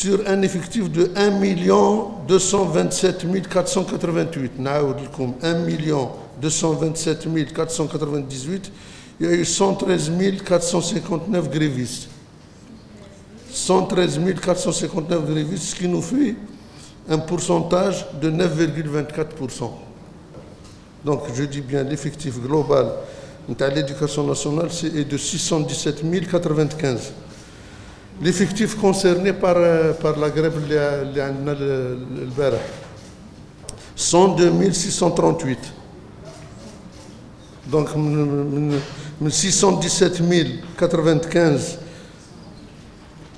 sur un effectif de 1 227 488. 1 227 498. Il y a eu 113 459 grévistes. 113 459 grévistes, ce qui nous fait un pourcentage de 9,24%. Donc je dis bien l'effectif global de l'éducation nationale est de 617 095. L'effectif concerné par, euh, par la grève le 102 638. Donc 617 095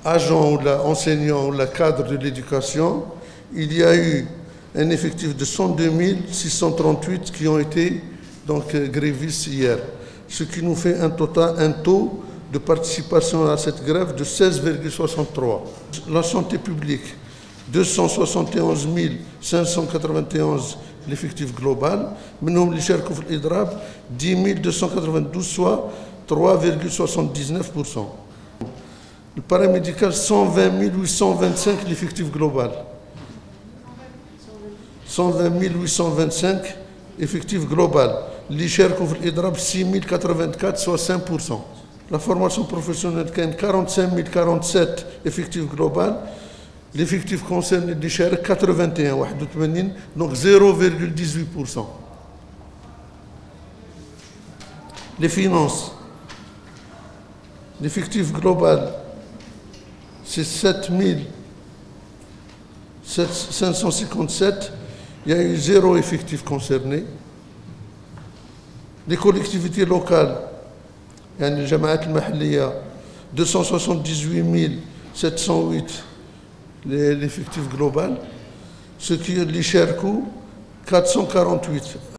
agents ou enseignants ou cadres de l'éducation. Il y a eu un effectif de 102 638 qui ont été donc euh, grévistes hier, ce qui nous fait un total, un taux de participation à cette grève de 16,63. La santé publique, 271 591 l'effectif global. Maintenant, les l'Idrab, 10 292, soit 3,79%. Le paramédical, 120 825 l'effectif global. 120 825 effectif global. L'Icherkouf l'Idrab, 6 084, soit 5%. La formation professionnelle, 45 047 effectifs global. L'effectif concerné l'Icher, 81, donc 0,18%. Les finances, l'effectif global, c'est 7 557. Il y a eu zéro effectif concerné. Les collectivités locales, يعني الجماعات المحلية 278 708 l'effectif global ce qui est l'Icherkou 448